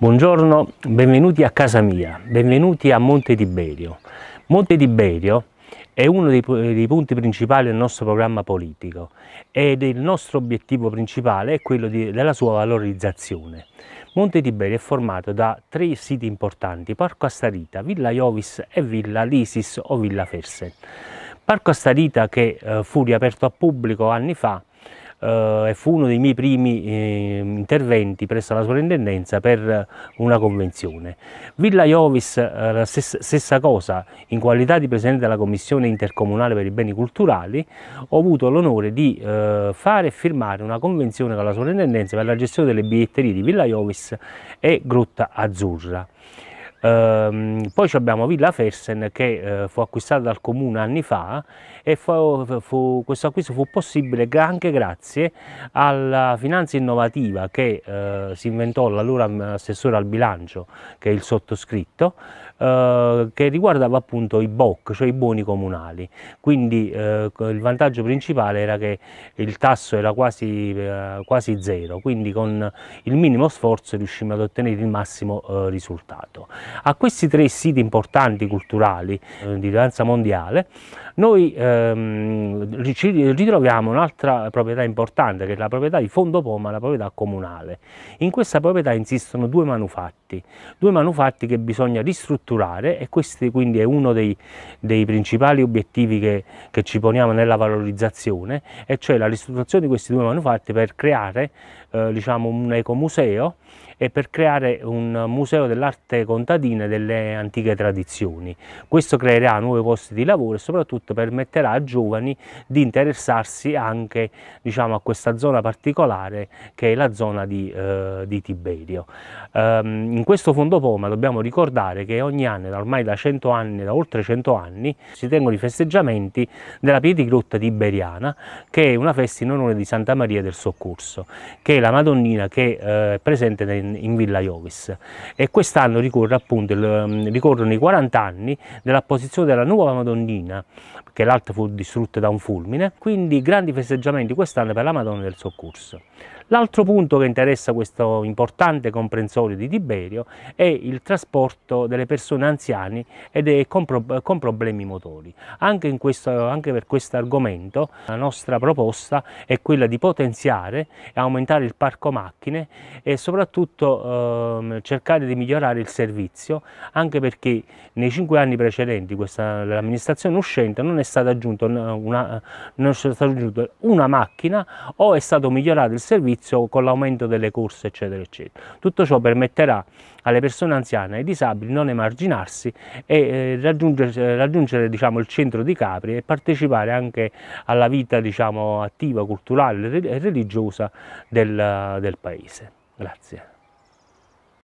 Buongiorno, benvenuti a casa mia, benvenuti a Monte Tiberio. Monte Tiberio è uno dei, dei, punti principali del nostro programma politico ed il nostro obiettivo principale è quello di, della sua valorizzazione. Monte Tiberio è formato da tre siti importanti, Parco Astarita, Villa Iovis e Villa Lisis o Villa Fersen. Parco Astarita che eh, fu riaperto a pubblico anni fa eh, fu uno dei miei primi eh, interventi presso la sovrintendenza per una convenzione. Villa Iovis, eh, stessa, stessa, cosa, in qualità di Presidente della Commissione intercomunale per i beni culturali, ho avuto l'onore di eh, fare e firmare una convenzione con la sovrintendenza per la gestione delle biglietterie di Villa Iovis e Grotta Azzurra. Ehm, poi abbiamo Villa Fersen che eh, fu acquistata dal comune anni fa e fu, fu, questo acquisto fu possibile anche grazie alla finanza innovativa che eh, si inventò l'allora assessore al bilancio che è il sottoscritto eh, che riguardava appunto i BOC, cioè i buoni comunali. Quindi eh, il vantaggio principale era che il tasso era quasi, eh, quasi zero, quindi con il minimo sforzo riuscimmo ad ottenere il massimo risultato. A questi tre siti importanti culturali eh, di rilevanza mondiale noi ehm, ritroviamo un'altra proprietà importante che è la proprietà di Fondo Poma, la proprietà comunale. In questa proprietà insistono due manufatti, due manufatti che bisogna ristrutturare e questo quindi è uno dei, dei principali obiettivi che, che, ci poniamo nella valorizzazione e cioè la ristrutturazione di questi due manufatti per creare eh, diciamo un ecomuseo e per creare un museo dell'arte contadina e delle antiche tradizioni. Questo creerà nuovi posti di lavoro e soprattutto permetterà a giovani di interessarsi anche diciamo, a questa zona particolare che è la zona di, eh, di Tiberio. Um, in questo fondo Poma dobbiamo ricordare che ogni anno, ormai da 100 anni, da oltre 100 anni, si tengono i festeggiamenti della Piedigrotta tiberiana, che è una festa in onore di Santa Maria del Soccorso, che è la Madonnina che eh, è presente in, in Villa Iovis e quest'anno ricorre appunto il, ricorrono i 40 anni dell'apposizione della nuova Madonnina che l'altra fu distrutta da un fulmine, quindi grandi festeggiamenti quest'anno per la Madonna del Soccorso. L'altro punto che interessa questo importante comprensorio di Tiberio è il trasporto delle persone anziane ed con, pro con problemi motori. Anche, questo, anche per questo argomento la nostra proposta è quella di potenziare e aumentare il parco macchine e soprattutto ehm, cercare di migliorare il servizio, anche perché nei cinque anni precedenti l'amministrazione uscente non è stata aggiunta una, aggiunta una macchina o è stato migliorato il servizio con l'aumento delle corse eccetera eccetera. Tutto ciò permetterà alle persone anziane e ai disabili non emarginarsi e eh, raggiungere, raggiungere diciamo, il centro di Capri e partecipare anche alla vita diciamo, attiva, culturale e religiosa del, del paese. Grazie.